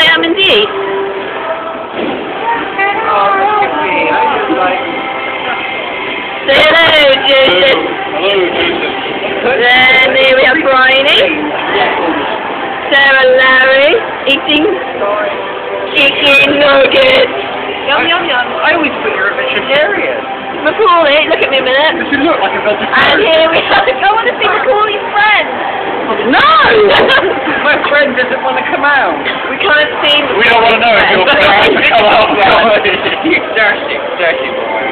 I am indeed. Say hello, Joseph. Hello, Joseph. Then here we have Bryony. Sarah Larry eating chicken nuggets. Yum, yum, yum. I always think you're a vegetarian. Macaulay, look at me a minute. Does he look like a vegetarian? And here we have, I want to see Macaulay's friend. No! My friend doesn't want to come out. We can't see We don't want to know if your friend has to come out. You dirty, dirty boy.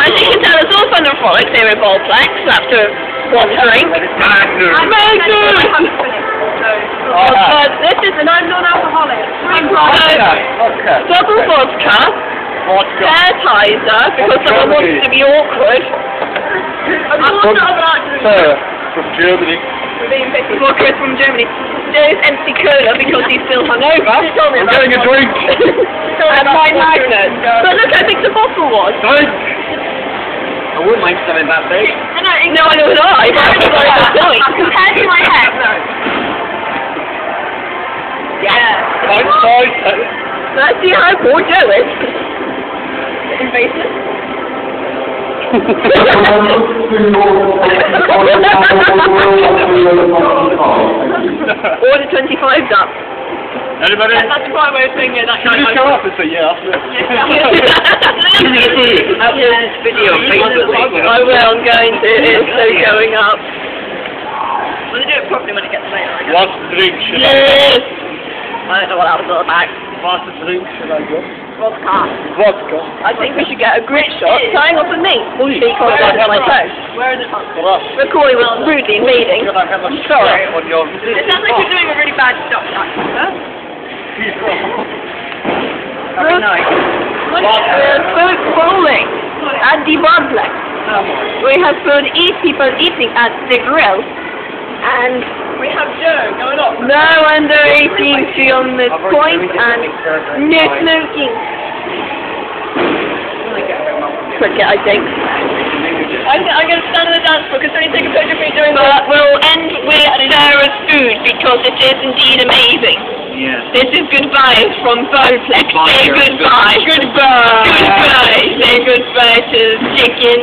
As you can tell, it's all fun and frolic here at Bowlplex after one drink. Magnum. Magnum! Oh, ah. But this is And I'm non-alcoholic. I'm Vodka. Vodka. double vodka, Vodka. Fairtizer, because someone wants to be awkward. I'm From, not sir, from Germany. Vodka from Germany. Joe's empty cola because he's still hungover. I'm getting a drink. and my magnet. But look how big the bottle was. Drink. I wouldn't mind something that big. No, I know would I, I like, a. Compared to my head, no. Yeah. Nice size. Let's see how poor Joe is. Invasive. 25's up. Anybody? That's the right way of saying it. That Can you just come up and say yeah after this? Give me the food. Upload this video on Facebook. I will, I'm going to. It's so going up. We'll do it properly when it gets later. I guess. What drink should I Yes! I don't know what that was all about. What drink should I get? Vodka. Vodka. I think we should get a grit shot tying off me. Because I have my. Where is it? Macaulay was rudely leading. Can I have a Sorry. on your... It sounds like you're doing a really bad action, huh? Very nice. Uh, food bowling at the. We have food eat people eating at the grill. And We have Joe going no under 18 to on the point and no smoking. Cricket, I think. I'm, I'm going to stand on the dance floor. Can somebody take a picture of me doing that? But we'll end with Sarah's food because it is indeed amazing. Yes. This is goodbyes from Bowlplex. Goodbye, Say Sarah. goodbye. Goodbye. Goodbye. Say goodbye to chicken